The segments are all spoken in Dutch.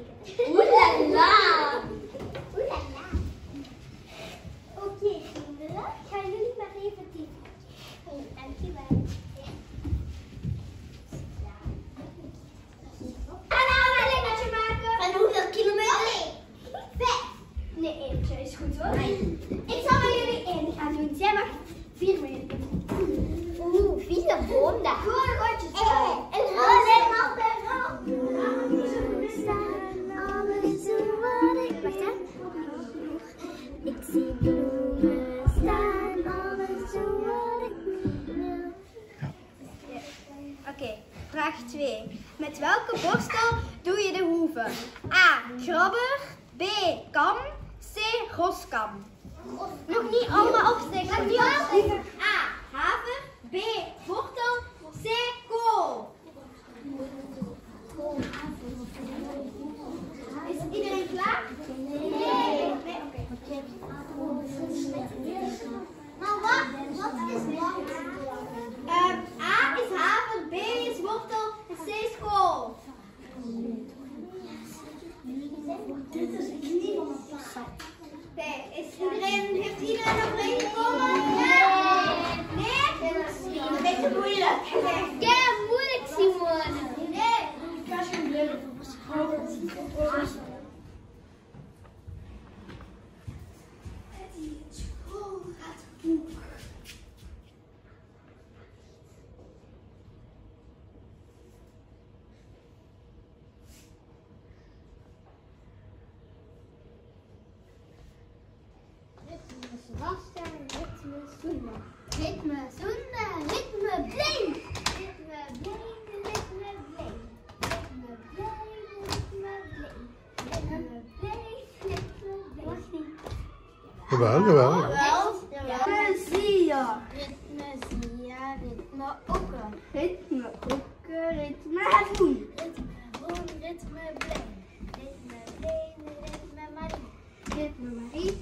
Thank you. welke borstel doe je de hoeven? A. Krabber. B. Kam. C. Roskam. Nog niet allemaal opsteken. Nog niet opsteken. A. Haver. B. Oké, is iedereen, heeft iedereen nog meegekomen? Nee. Nee? Dat is een beetje moeilijk. Ja, moeilijk Simone. Nee. Ik was geen blöde Ritme zwasten, ritme zoenen. Ritme zoenen, ritme bleen. Ritme bleen, ritme bleen. Ritme bleen, ritme bleen. Ritme bleen, ritme bleen. Jawel, jawel. Wel, ritme zie je. Ritme zie je, ritme okken. Ritme okken, ritme groen. Ritme groen, ritme bleen. Ritme bleen, ritme Marie. Ritme Marie,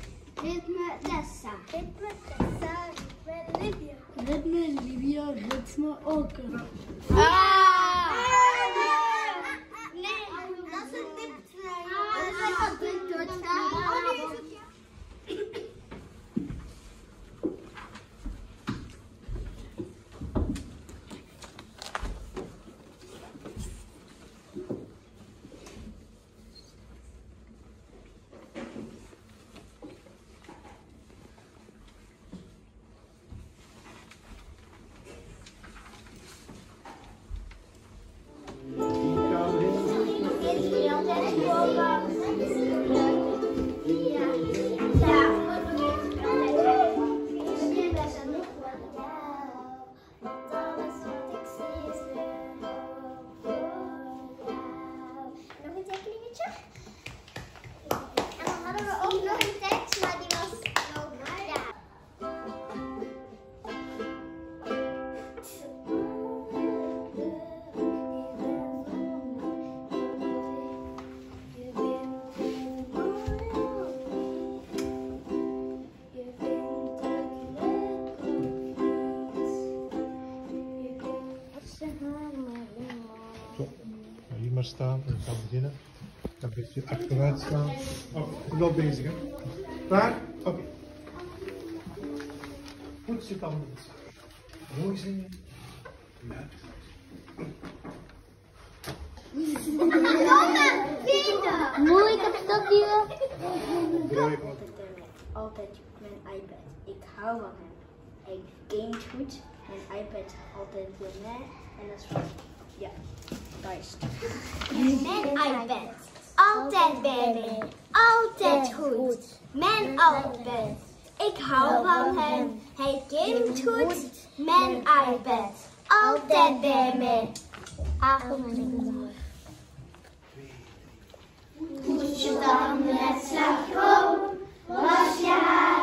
ritme Tessa. Ritme Tessa, ritme Livia. Ritme Livia, ritme okken. Ah! Staan en gaan beginnen. Een beetje achteruit staan. Oh, ik wel bezig hè. Klaar? Oké. Goed, zit dan Mooi zingen. Ja. Stokje. Draai je wat. altijd mijn iPad. Ik hou van hem. Hij gamet goed. Mijn iPad altijd bij mij. En dat is van, ja, dat mijn uit bed. Altijd bij mij. Altijd goed. Mijn uit bed. Ik hou van hem. Hij kent goed. Men uit bed. Altijd ben ik. Avond. Poets je tanden met slagroom, was je haar.